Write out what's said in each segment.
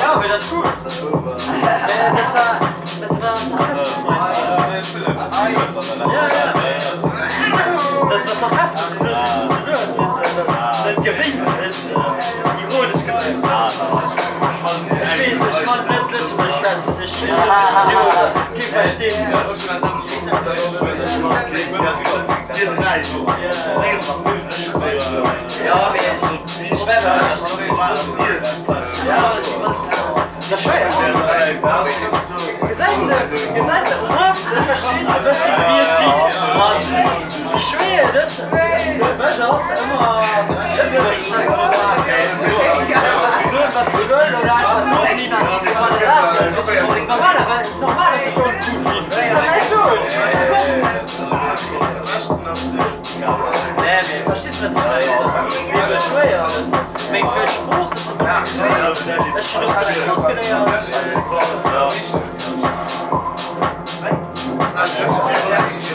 Ja, aber das ist gut. Äh, das war. Das war Sarkasmus, meinst du? Ja, ja. Das war Sarkasmus. Das ist das ist das das Gewicht ist äh, ironisch gemeint. Ich weiß, ich kann nicht letzte Mal schwätzen. Ich bin Ich verstehen. Ja, ich. Ich werde. Ja, das schwer. Gesagt, gesagt, du verstehst du das wie Ski. je just važno samo Ne, mais fasciste, Mais il fait je cours, je suis dans la chance que d'ailleurs.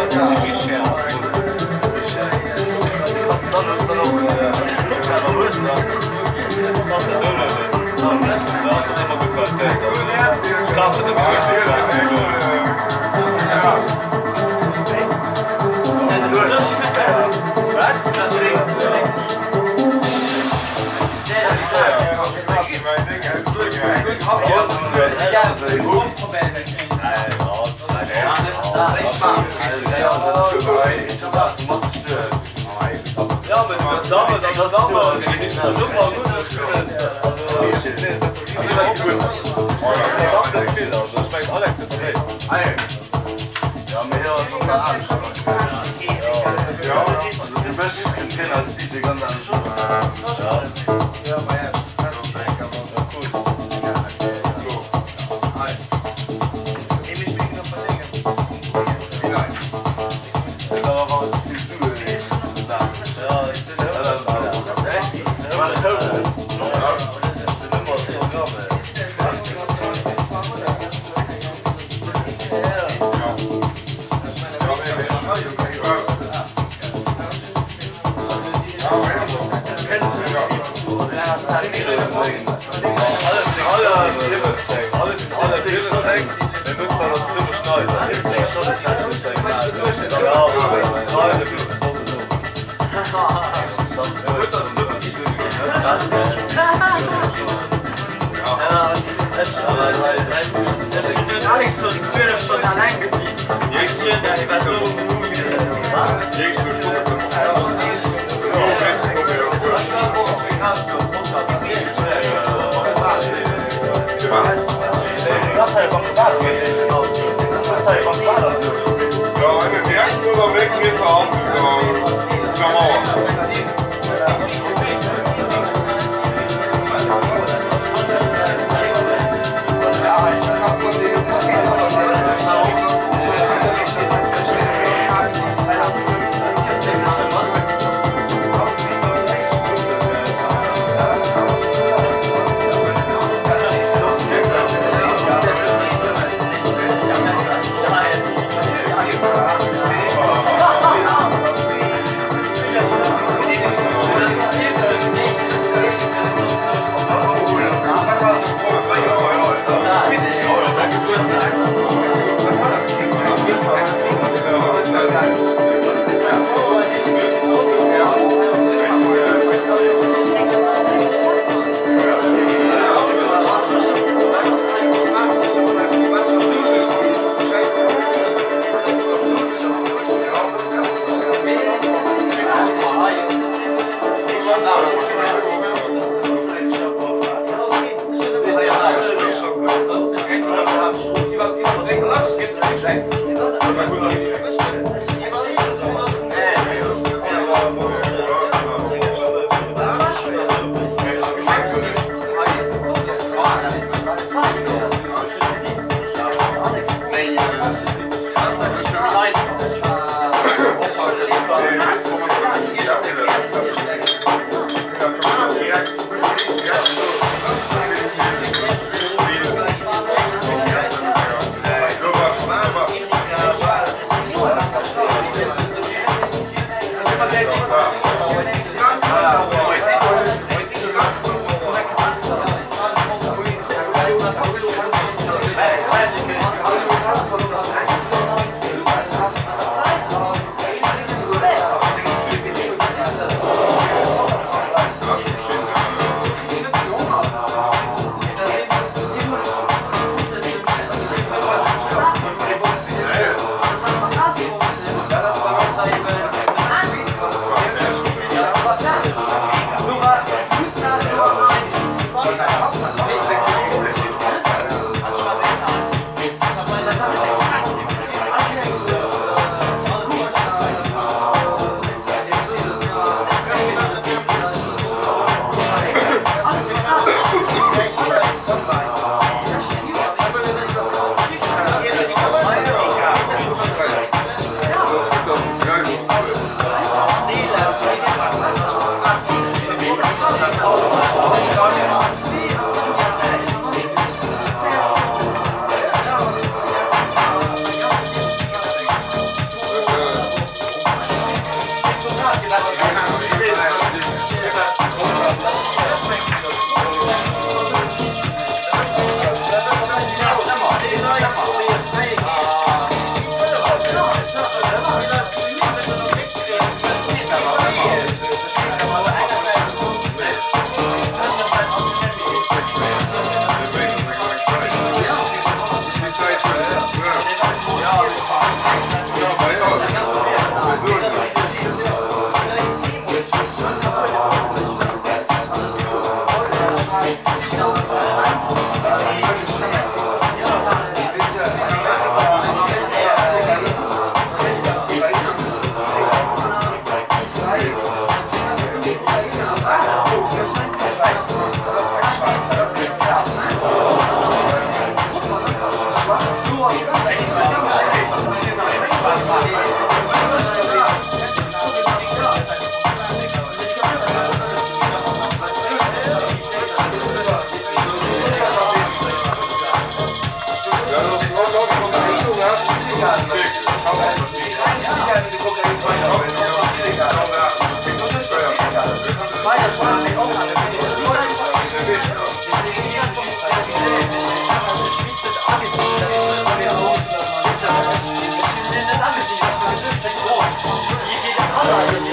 Yes, yes, yes. Ja, also die besten Kinder als die, die ganz anderen Schuhe. Ja, ja. Genau. Leute, das ist so gut. Alex schon der Stunden allein gesehen. der da über so der Jürgen,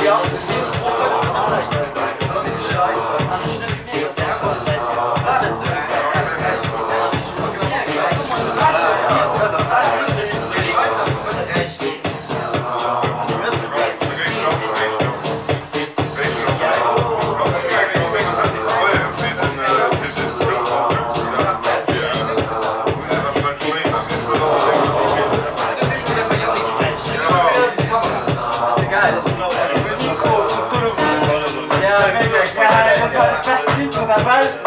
Ja, 上班